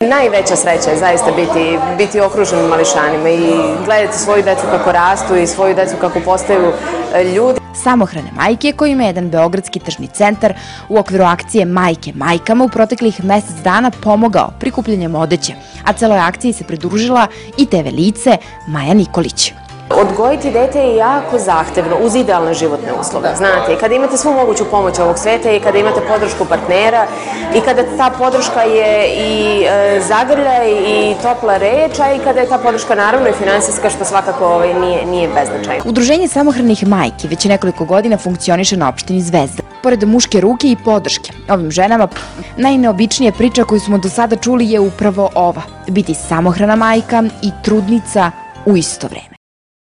Najveća sreća je zaista biti, biti okružen mališanima i gledati svoju decu kako rastu i svoju decu kako postaju e, ljudi. Samohrane majke kojima je jedan beogradski tržni centar u okviru akcije Majke majkama u proteklih mesec dana pomogao prikupljanjem odeće, a celoj akciji se pridružila i TV lice Maja Nikolić. Odgojiti dete je jako zahtevno uz idealne životne uslove. Znate, i kada imate svu moguću pomoć ovog sveta i kada imate podršku partnera i kada ta podrška je i e, zagrljaj i topla reč, a i kada je ta podrška naravno i finansijska, što svakako ovaj, nije, nije beznačajno. Udruženje samohranih majki već nekoliko godina funkcioniše na opštini Zvezda. Pored muške ruke i podrške ovim ženama, najneobičnija priča koju smo do sada čuli je upravo ova. Biti samohrana majka i trudnica u isto vreme.